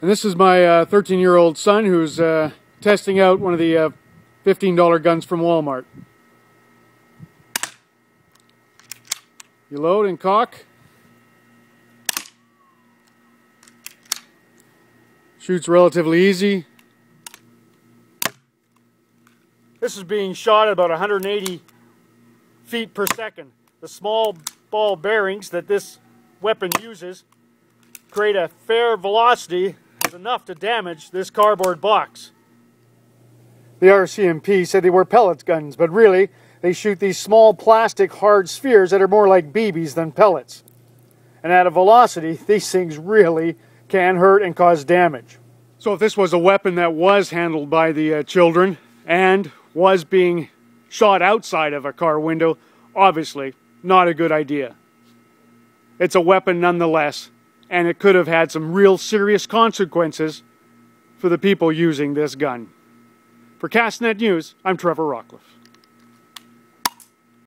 And this is my 13-year-old uh, son who's uh, testing out one of the uh, $15 guns from Walmart. You load and cock. Shoots relatively easy. This is being shot at about 180 feet per second. The small ball bearings that this weapon uses create a fair velocity enough to damage this cardboard box. The RCMP said they were pellets guns, but really they shoot these small plastic hard spheres that are more like BBs than pellets. And at a velocity, these things really can hurt and cause damage. So if this was a weapon that was handled by the uh, children and was being shot outside of a car window, obviously not a good idea. It's a weapon nonetheless, and it could have had some real serious consequences for the people using this gun. For Castanet News, I'm Trevor Rockcliffe.